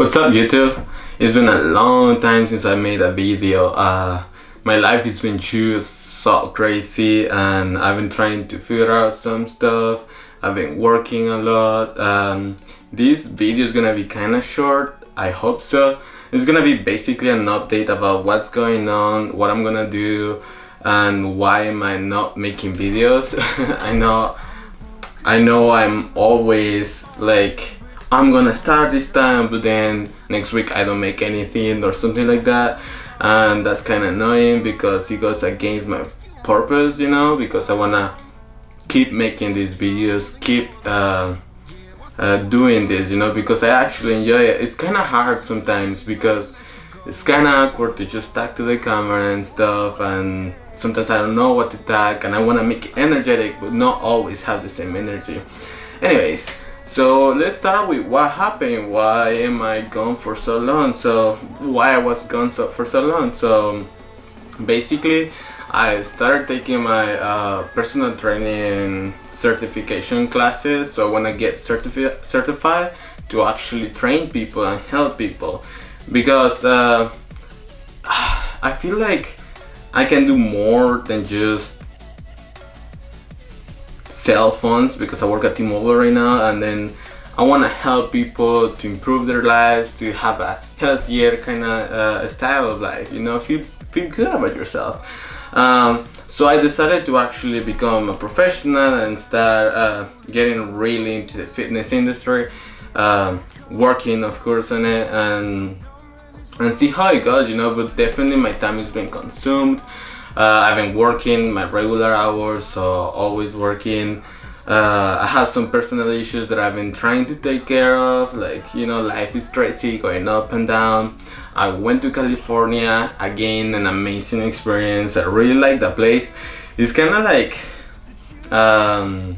What's up YouTube? It's been a long time since I made a video. Uh, my life has been just so crazy and I've been trying to figure out some stuff. I've been working a lot. Um, this video is gonna be kind of short. I hope so. It's gonna be basically an update about what's going on, what I'm gonna do, and why am I not making videos. I know, I know I'm always like I'm gonna start this time but then next week I don't make anything or something like that. And that's kind of annoying because it goes against my purpose you know because I wanna keep making these videos keep uh, uh, doing this you know because I actually enjoy it. It's kind of hard sometimes because it's kind of awkward to just talk to the camera and stuff and sometimes I don't know what to talk and I want to make it energetic but not always have the same energy. Anyways so let's start with what happened. Why am i gone for so long? So why i was gone so, for so long? So basically i started taking my uh, personal training certification classes. So when i get certifi certified to actually train people and help people. Because uh, i feel like i can do more than just cell phones because I work at T-Mobile right now and then I want to help people to improve their lives to have a healthier kind of uh, style of life you know feel feel good about yourself. Um, so I decided to actually become a professional and start uh, getting really into the fitness industry um, working of course on it and and see how it goes you know but definitely my time has been consumed I've been working my regular hours, so always working. Uh, I have some personal issues that I've been trying to take care of, like, you know, life is crazy, going up and down. I went to California, again, an amazing experience. I really like the place. It's kind of like um,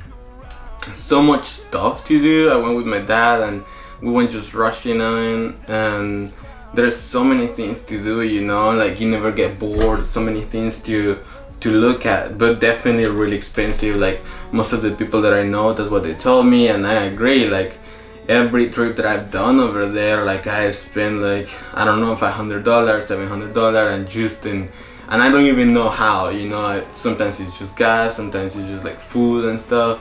so much stuff to do. I went with my dad and we went just rushing on and there's so many things to do you know like you never get bored so many things to to look at but definitely really expensive like most of the people that I know that's what they told me and I agree like every trip that I've done over there like I spent like I don't know $500 $700 and just in and I don't even know how you know sometimes it's just gas sometimes it's just like food and stuff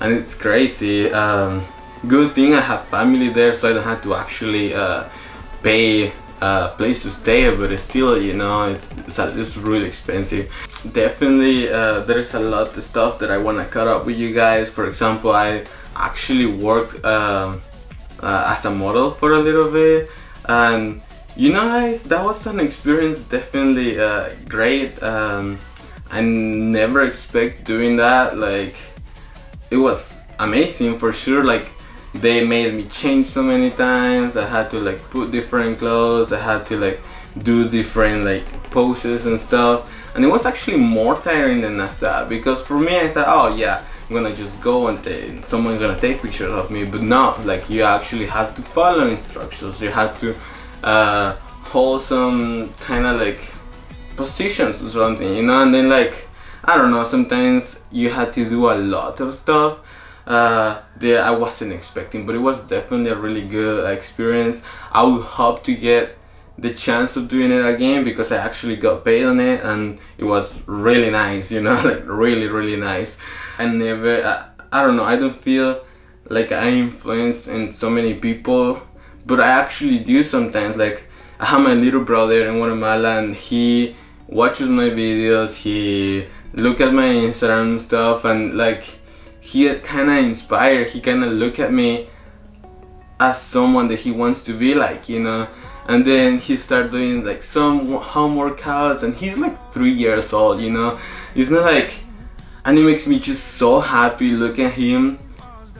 and it's crazy um, good thing I have family there so I don't have to actually uh, pay a place to stay but still you know it's it's, it's really expensive. Definitely uh, there's a lot of stuff that I want to cut up with you guys. For example I actually worked um, uh, as a model for a little bit and you know guys that was an experience definitely uh, great um, I never expect doing that like it was amazing for sure like they made me change so many times. I had to like put different clothes. I had to like do different like poses and stuff. And it was actually more tiring than I thought because for me I thought oh yeah I'm gonna just go and someone's gonna take pictures of me. But no like you actually have to follow instructions. You have to uh, hold some kind of like positions or something you know? And then like I don't know sometimes you had to do a lot of stuff uh, that I wasn't expecting but it was definitely a really good experience. I would hope to get the chance of doing it again because I actually got paid on it and it was really nice you know like really really nice. I never I, I don't know I don't feel like I influence in so many people but I actually do sometimes like I have my little brother in Guatemala and he watches my videos he look at my Instagram stuff and like he kind of inspired he kind of look at me as someone that he wants to be like you know? And then he started doing like some home workouts and he's like three years old you know? It's not like and it makes me just so happy looking at him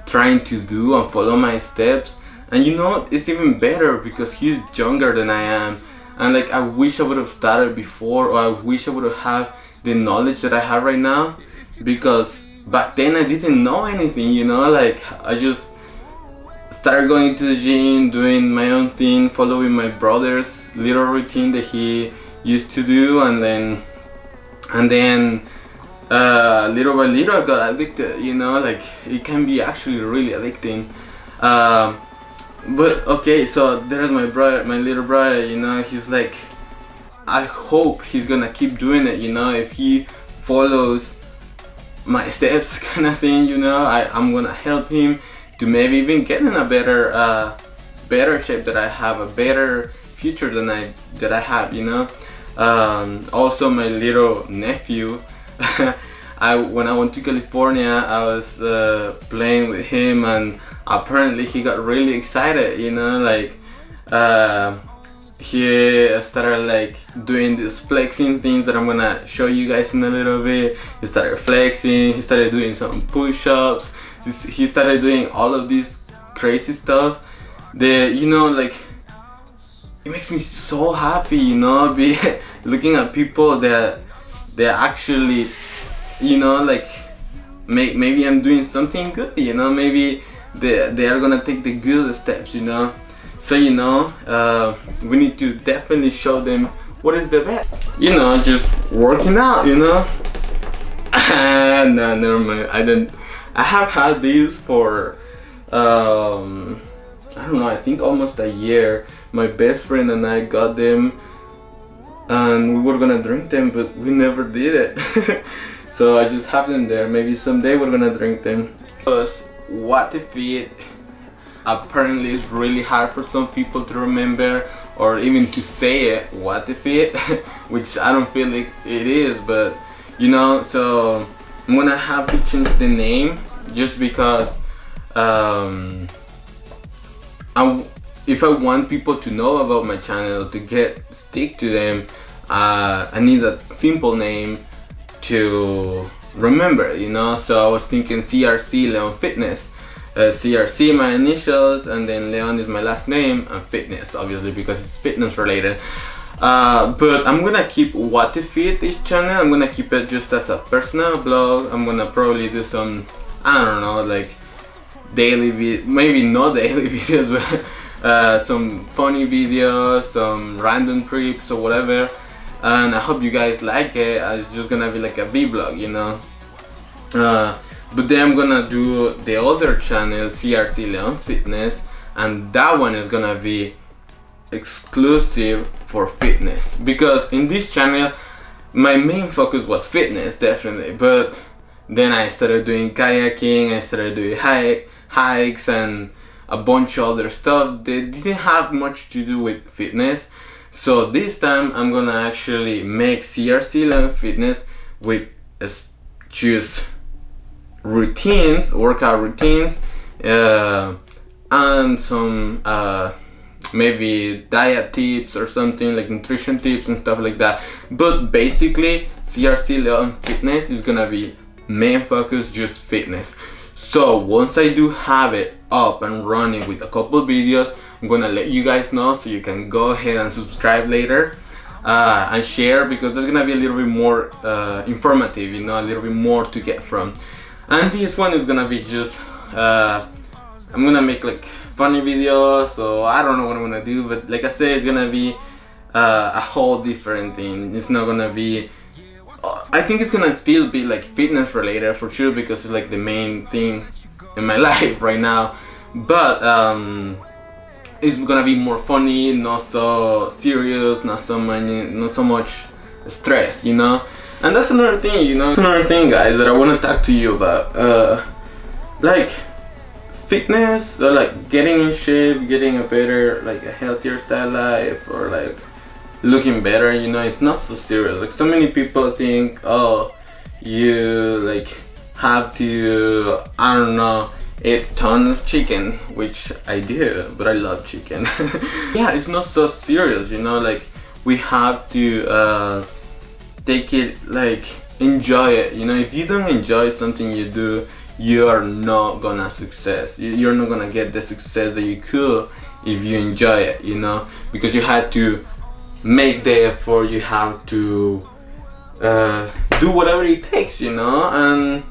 trying to do and follow my steps. And you know it's even better because he's younger than I am. And like I wish I would have started before or I wish I would have had the knowledge that I have right now because back then I didn't know anything, you know, like I just started going to the gym, doing my own thing, following my brother's little routine that he used to do and then and then uh, little by little I got addicted, you know, like it can be actually really addicting. Uh, but okay, so there's my brother, my little brother. You know, he's like, I hope he's gonna keep doing it. You know, if he follows my steps, kind of thing. You know, I I'm gonna help him to maybe even get in a better uh, better shape that I have, a better future than I that I have. You know. Um, also, my little nephew. I when I went to California, I was uh, playing with him, and apparently he got really excited. You know, like uh, he started like doing these flexing things that I'm gonna show you guys in a little bit. He started flexing. He started doing some push-ups. He started doing all of this crazy stuff. The you know like it makes me so happy. You know, be looking at people that they're actually you know like may, maybe i'm doing something good you know maybe they, they are gonna take the good steps you know so you know uh, we need to definitely show them what is the best you know just working out you know no never mind i didn't. i have had these for um i don't know i think almost a year my best friend and i got them and we were gonna drink them but we never did it So I just have them there. Maybe someday we're gonna drink them. Because GuateFit apparently it's really hard for some people to remember or even to say it, GuateFit, which I don't feel like it is, but you know, so I'm gonna have to change the name just because um, I'm, if I want people to know about my channel, to get stick to them, uh, I need a simple name to remember, you know. So I was thinking CRC Leon Fitness. Uh, CRC my initials and then Leon is my last name and fitness obviously because it's fitness related. Uh, but I'm gonna keep GuateFit this channel. I'm gonna keep it just as a personal blog. I'm gonna probably do some I don't know like daily maybe not daily videos but uh, some funny videos some random trips or whatever. And I hope you guys like it. Uh, it's just gonna be like a vlog you know? Uh, but then I'm gonna do the other channel CRC Leon Fitness and that one is gonna be exclusive for fitness. Because in this channel my main focus was fitness definitely. But then I started doing kayaking I started doing hike, hikes and a bunch of other stuff that didn't have much to do with fitness. So this time I'm gonna actually make CRC Leon Fitness with choose routines, workout routines, uh, and some uh, maybe diet tips or something like nutrition tips and stuff like that. But basically, CRC Leon Fitness is gonna be main focus just fitness. So once I do have it up and running with a couple videos, I'm gonna let you guys know so you can go ahead and subscribe later uh, and share because there's gonna be a little bit more uh, informative, you know, a little bit more to get from. And this one is gonna be just, uh, I'm gonna make like funny videos, so I don't know what I'm gonna do, but like I said, it's gonna be uh, a whole different thing. It's not gonna be uh, I think it's gonna still be like fitness related for sure because it's like the main thing in my life right now. But um, it's gonna be more funny, not so serious, not so many, not so much stress, you know. And that's another thing, you know. That's another thing, guys, that I want to talk to you about. Uh, like fitness, or like getting in shape, getting a better, like a healthier style life, or like looking better. You know, it's not so serious. Like so many people think, oh, you like have to, I don't know eat tons of chicken, which I do, but I love chicken. yeah, it's not so serious, you know, like we have to uh, take it like enjoy it, you know, if you don't enjoy something you do, you are not gonna success. You're not gonna get the success that you could if you enjoy it, you know, because you had to make the effort, you have to uh, do whatever it takes, you know, and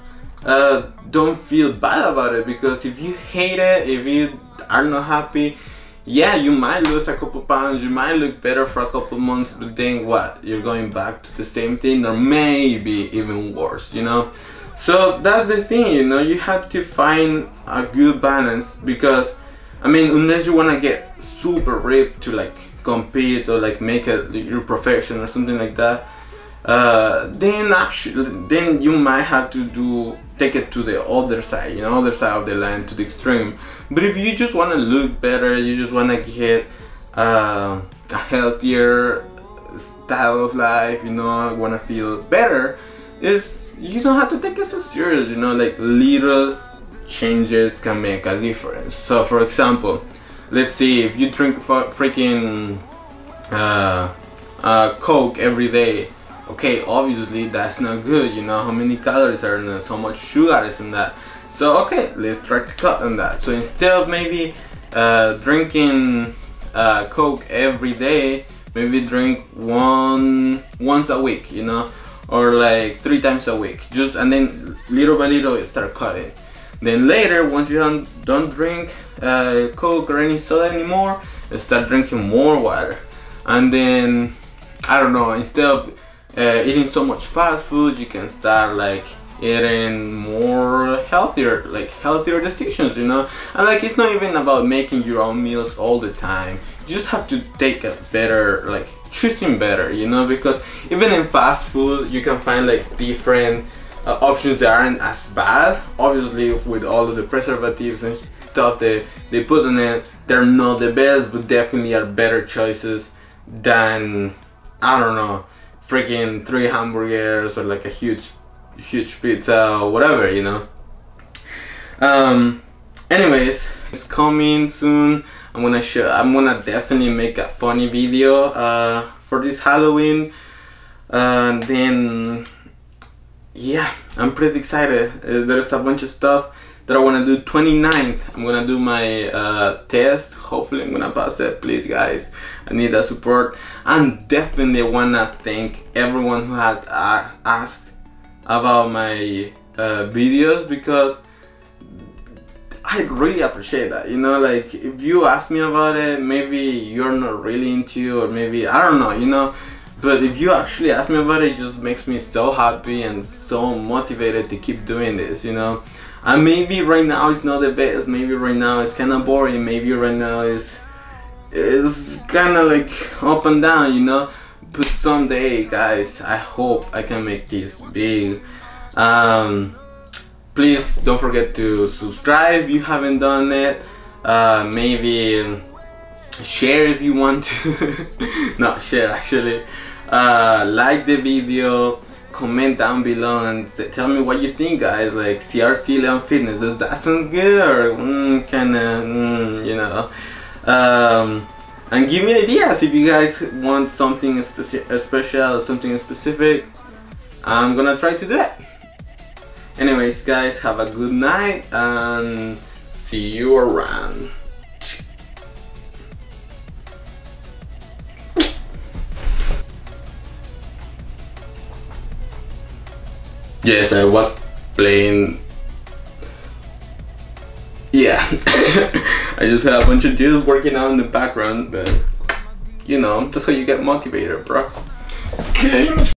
uh, don't feel bad about it because if you hate it, if you are not happy, yeah, you might lose a couple pounds, you might look better for a couple months, but then what? You're going back to the same thing or maybe even worse, you know? So that's the thing, you know, you have to find a good balance because I mean, unless you wanna get super ripped to like compete or like make it your profession or something like that, uh, then actually, then you might have to do take it to the other side, you know, other side of the line to the extreme. But if you just wanna look better, you just wanna get uh, a healthier style of life, you know, wanna feel better, is you don't have to take it so serious, you know, like little changes can make a difference. So for example, let's see if you drink freaking uh, uh, Coke every day, okay, obviously that's not good, you know, how many calories are in this, how much sugar is in that. So okay, let's try to cut on that. So instead of maybe uh, drinking uh, Coke every day, maybe drink one once a week, you know, or like three times a week. Just and then little by little start cutting. Then later, once you don't, don't drink uh, Coke or any soda anymore, start drinking more water. And then, I don't know, instead of uh, eating so much fast food, you can start like eating more healthier, like healthier decisions, you know? And like, it's not even about making your own meals all the time. You just have to take a better, like, choosing better, you know? Because even in fast food, you can find like different uh, options that aren't as bad. Obviously, with all of the preservatives and stuff they, they put in it, they're not the best, but definitely are better choices than, I don't know, freaking three hamburgers or like a huge, huge pizza whatever, you know. Um, anyways, it's coming soon. I'm gonna show, I'm gonna definitely make a funny video uh, for this Halloween. And then yeah, I'm pretty excited. Uh, there's a bunch of stuff that I want to do 29th. I'm gonna do my uh, test. Hopefully I'm gonna pass it. Please guys, I need that support. And definitely wanna thank everyone who has uh, asked about my uh, videos because I really appreciate that. You know, like if you ask me about it, maybe you're not really into or maybe, I don't know, you know, but if you actually ask me about it, it just makes me so happy and so motivated to keep doing this, you know. And maybe right now it's not the best, maybe right now it's kind of boring, maybe right now it's, it's kind of like up and down, you know. But someday, guys, I hope I can make this big. Um, please don't forget to subscribe if you haven't done it. Uh, maybe share if you want to. Not share actually uh, like the video comment down below and say, tell me what you think guys like CRC Leon Fitness does that sounds good or mm, kinda mm, you know um, and give me ideas if you guys want something speci uh, special or something specific I'm gonna try to do it anyways guys have a good night and see you around Yes, I was playing. Yeah, I just had a bunch of dudes working out in the background, but you know, that's how you get motivated, bro. Games.